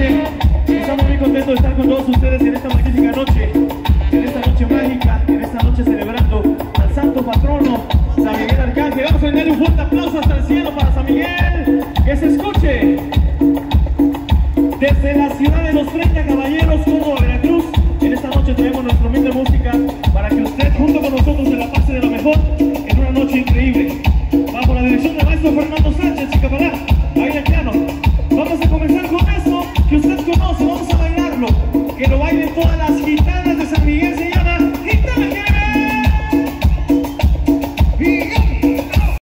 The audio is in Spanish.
Estamos muy contentos de estar con todos ustedes en esta magnífica noche, en esta noche mágica, en esta noche celebrando al santo patrono, San Miguel Arcángel. Vamos a darle un fuerte aplauso hasta el cielo para San Miguel. Que se escuche. Desde la ciudad de los 30 caballeros, Córdoba, Veracruz, en esta noche traemos nuestro humilde música para que usted junto con nosotros se la pase de lo mejor en una noche increíble. Bajo la dirección de maestro Fernando